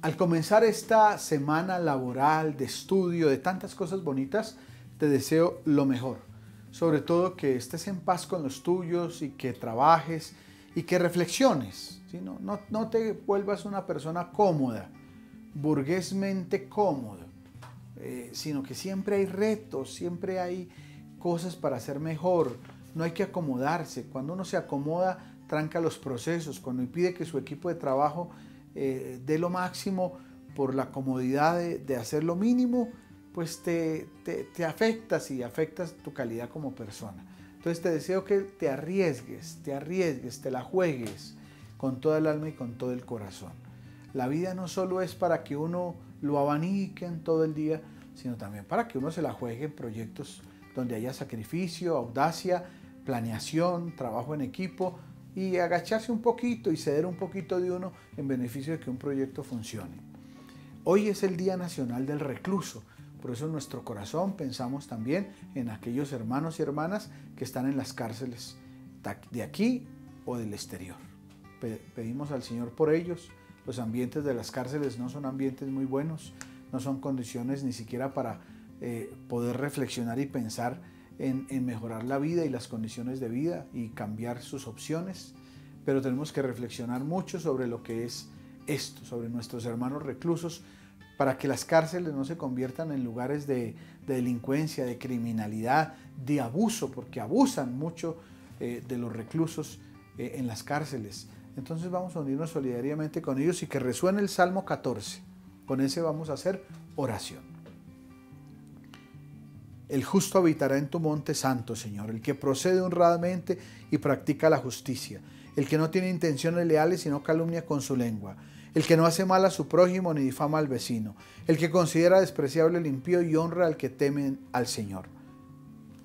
Al comenzar esta semana laboral, de estudio, de tantas cosas bonitas, te deseo lo mejor. Sobre todo que estés en paz con los tuyos y que trabajes y que reflexiones. No, no, no te vuelvas una persona cómoda, burguesmente cómoda, eh, sino que siempre hay retos, siempre hay cosas para hacer mejor. No hay que acomodarse. Cuando uno se acomoda, tranca los procesos. Cuando impide que su equipo de trabajo eh, dé lo máximo por la comodidad de, hacer lo mínimo, pues te, te, afectas y afectas tu calidad como persona. Entonces te deseo que te arriesgues, te arriesgues, te la juegues con toda el alma y con todo el corazón. La vida no solo es para que uno lo abanique en todo el día, sino también para que uno se la juegue en proyectos donde haya sacrificio, audacia, planeación, trabajo en equipo, y agacharse un poquito y ceder un poquito de uno en beneficio de que un proyecto funcione. Hoy es el Día Nacional del Recluso, por eso en nuestro corazón pensamos también en aquellos hermanos y hermanas que están en las cárceles de aquí o del exterior. Pedimos al Señor por ellos. Los ambientes de las cárceles no son ambientes muy buenos, no son condiciones ni siquiera para eh, poder reflexionar y pensar en, mejorar la vida y las condiciones de vida y cambiar sus opciones, pero tenemos que reflexionar mucho sobre lo que es esto, sobre nuestros hermanos reclusos, para que las cárceles no se conviertan en lugares de, delincuencia, de criminalidad, de abuso, porque abusan mucho eh, de los reclusos eh, en las cárceles. Entonces vamos a unirnos solidariamente con ellos y que resuene el Salmo 14. Con ese vamos a hacer oración. El justo habitará en tu monte santo, Señor, el que procede honradamente y practica la justicia, el que no tiene intenciones leales y no calumnia con su lengua, el que no hace mal a su prójimo ni difama al vecino, el que considera despreciable el impío y honra al que teme al Señor.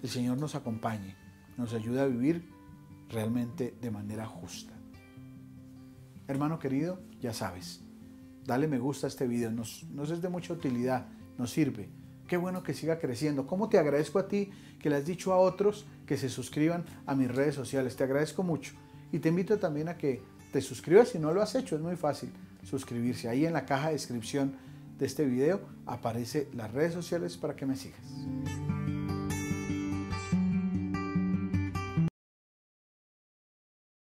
El Señor nos acompañe, nos ayuda a vivir realmente de manera justa. Hermano querido, ya sabes, dale me gusta a este video, nos, nos es de mucha utilidad, nos sirve Qué bueno que siga creciendo. ¿Cómo te agradezco a ti que le has dicho a otros que se suscriban a mis redes sociales? Te agradezco mucho. Y te invito también a que te suscribas si no lo has hecho. Es muy fácil suscribirse. Ahí en la caja de descripción de este video aparece las redes sociales para que me sigas.